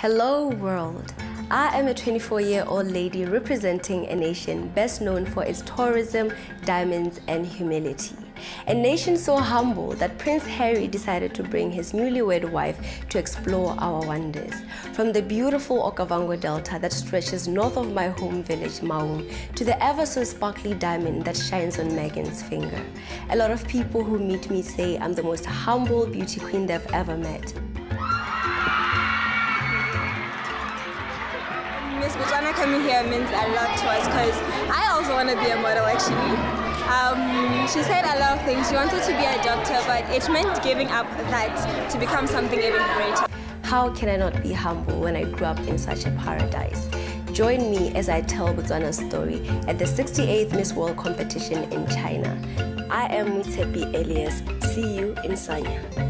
Hello, world. I am a 24 year old lady representing a nation best known for its tourism, diamonds, and humility. A nation so humble that Prince Harry decided to bring his newlywed wife to explore our wonders. From the beautiful Okavango Delta that stretches north of my home village, Maun, to the ever so sparkly diamond that shines on Meghan's finger. A lot of people who meet me say I'm the most humble beauty queen they've ever met. Miss Botswana coming here means a lot to us because I also want to be a model actually. Um, she said a lot of things. She wanted to be a doctor, but it meant giving up that to become something even greater. How can I not be humble when I grew up in such a paradise? Join me as I tell Botswana's story at the 68th Miss World competition in China. I am Moitshepi Elias. See you in Sanya.